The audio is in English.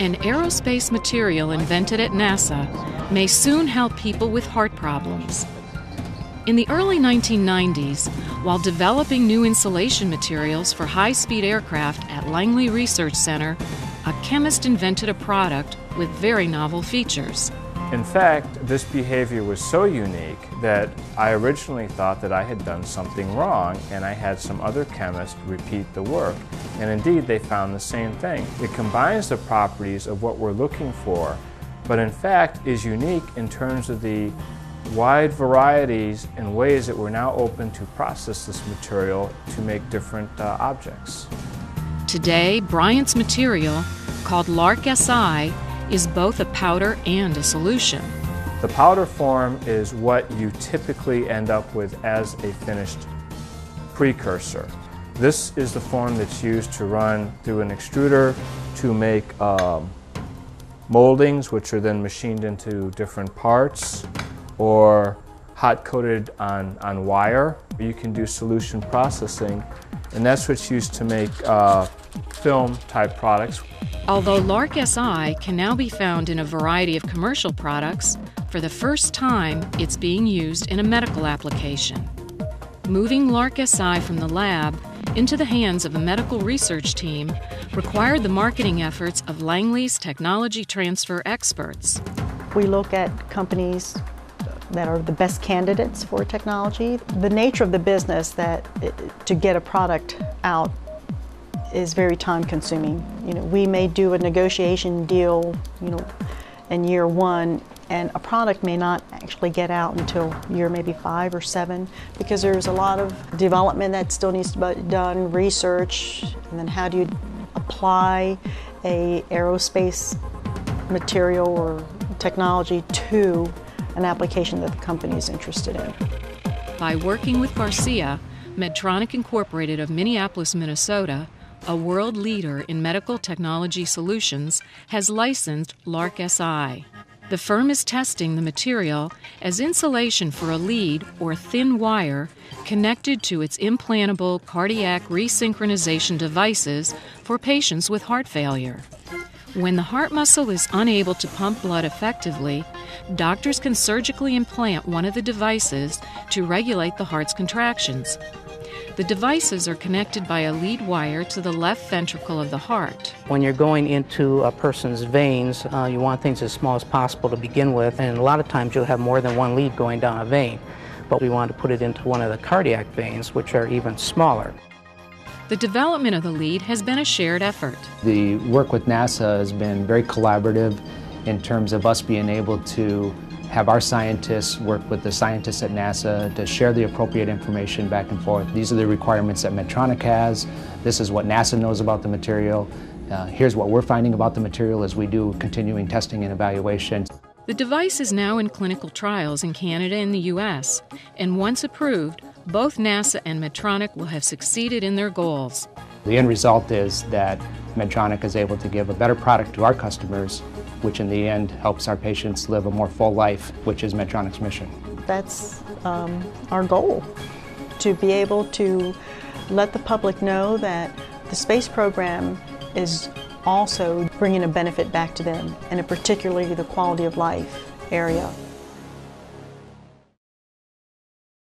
An aerospace material invented at NASA may soon help people with heart problems. In the early 1990s, while developing new insulation materials for high speed aircraft at Langley Research Center, a chemist invented a product with very novel features. In fact, this behavior was so unique that I originally thought that I had done something wrong and I had some other chemists repeat the work. And indeed, they found the same thing. It combines the properties of what we're looking for, but in fact is unique in terms of the wide varieties and ways that we're now open to process this material to make different uh, objects. Today, Bryant's material, called LaRC-Si, is both a powder and a solution. The powder form is what you typically end up with as a finished precursor. This is the form that's used to run through an extruder to make um, moldings, which are then machined into different parts, or hot coated on, on wire. You can do solution processing, and that's what's used to make uh, film type products. Although LARC SI can now be found in a variety of commercial products, for the first time it's being used in a medical application. Moving LaRC-Si from the lab into the hands of a medical research team required the marketing efforts of Langley's technology transfer experts. We look at companies that are the best candidates for technology. The nature of the business that to get a product out is very time consuming. You know, we may do a negotiation deal, you know, in year one and a product may not actually get out until year maybe five or seven because there's a lot of development that still needs to be done, research, and then how do you apply a aerospace material or technology to an application that the company is interested in. By working with Garcia, Medtronic Incorporated of Minneapolis, Minnesota, a world leader in medical technology solutions, has licensed LaRC-Si. The firm is testing the material as insulation for a lead or thin wire connected to its implantable cardiac resynchronization devices for patients with heart failure. When the heart muscle is unable to pump blood effectively, doctors can surgically implant one of the devices to regulate the heart's contractions. The devices are connected by a lead wire to the left ventricle of the heart. When you're going into a person's veins, uh, you want things as small as possible to begin with, and a lot of times you'll have more than one lead going down a vein. But we want to put it into one of the cardiac veins, which are even smaller. The development of the lead has been a shared effort. The work with NASA has been very collaborative in terms of us being able to have our scientists work with the scientists at NASA to share the appropriate information back and forth. These are the requirements that Medtronic has. This is what NASA knows about the material. Uh, here's what we're finding about the material as we do continuing testing and evaluation. The device is now in clinical trials in Canada and the U.S., and once approved, both NASA and Medtronic will have succeeded in their goals. The end result is that Medtronic is able to give a better product to our customers which in the end helps our patients live a more full life, which is Medtronic's mission. That's um, our goal, to be able to let the public know that the space program is also bringing a benefit back to them, and particularly the quality of life area.